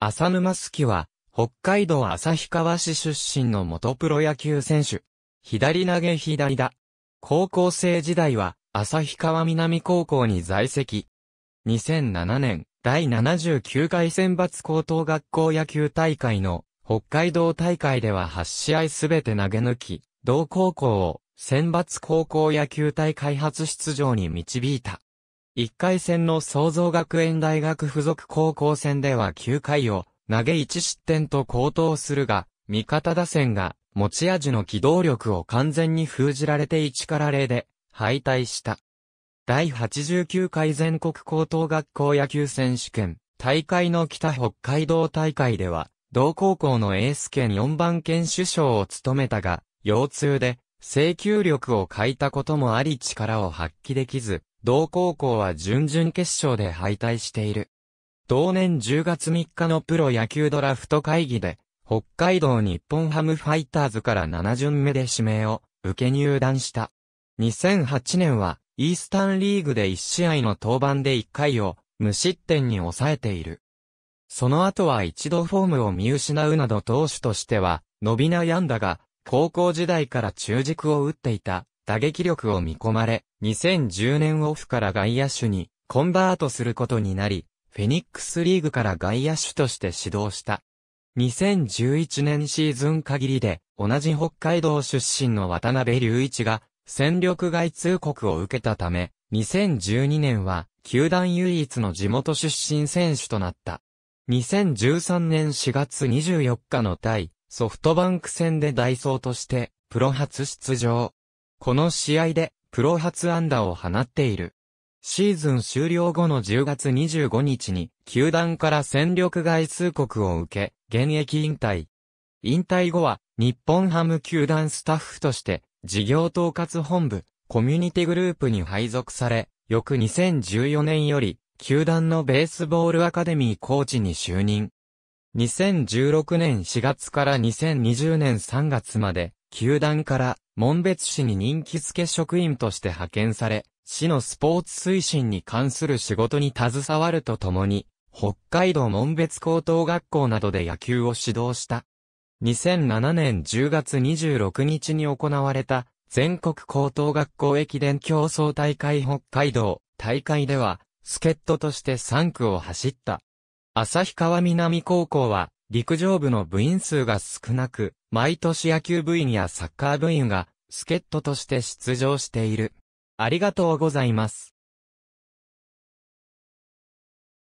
浅沼月は、北海道旭川市出身の元プロ野球選手。左投げ左だ。高校生時代は、旭川南高校に在籍。2007年、第79回選抜高等学校野球大会の北海道大会では8試合すべて投げ抜き、同高校を選抜高校野球大会初出場に導いた。1回戦の創造学園大学附属高校戦では9回を投げ1失点と高騰するが、味方打線が持ち味の機動力を完全に封じられて1から0で敗退した。第89回全国高等学校野球選手権、大会の北北海道大会では、同高校のエース県4番県首相を務めたが、腰痛で、制球力を欠いたこともあり力を発揮できず、同高校は準々決勝で敗退している。同年10月3日のプロ野球ドラフト会議で、北海道日本ハムファイターズから7巡目で指名を受け入団した。2008年はイースタンリーグで1試合の登板で1回を無失点に抑えている。その後は一度フォームを見失うなど投手としては伸び悩んだが、高校時代から中軸を打っていた打撃力を見込まれ、2010年オフから外野手にコンバートすることになり、フェニックスリーグから外野手として指導した。2011年シーズン限りで、同じ北海道出身の渡辺隆一が戦力外通告を受けたため、2012年は、球団唯一の地元出身選手となった。2013年4月24日の対、ソフトバンク戦でダイソーとして、プロ初出場。この試合で、プロ初安打を放っている。シーズン終了後の10月25日に、球団から戦力外通告を受け、現役引退。引退後は、日本ハム球団スタッフとして、事業統括本部、コミュニティグループに配属され、翌2014年より、球団のベースボールアカデミーコーチに就任。2016年4月から2020年3月まで、球団から門別市に人気付け職員として派遣され、市のスポーツ推進に関する仕事に携わるとともに、北海道門別高等学校などで野球を指導した。2007年10月26日に行われた全国高等学校駅伝競争大会北海道大会では助っ人として3区を走った。旭川南高校は陸上部の部員数が少なく、毎年野球部員やサッカー部員が助っ人として出場している。ありがとうございます。